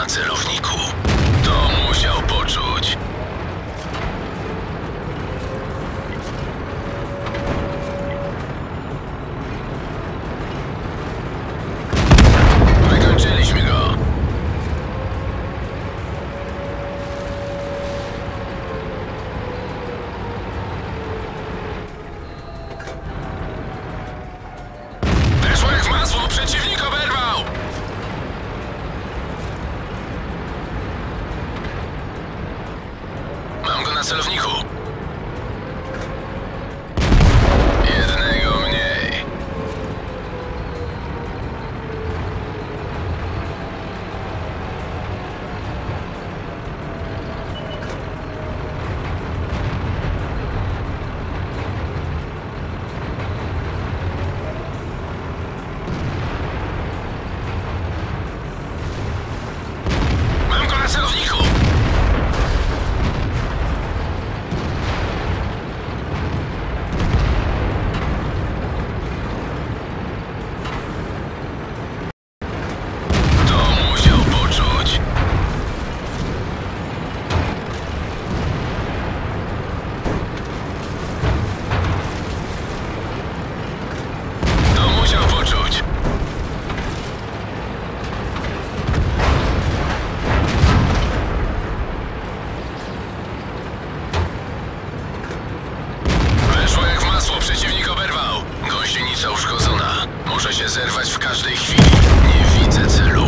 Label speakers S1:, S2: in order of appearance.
S1: na celowniku. Na celowniku. zerwać w każdej chwili. Nie widzę celu.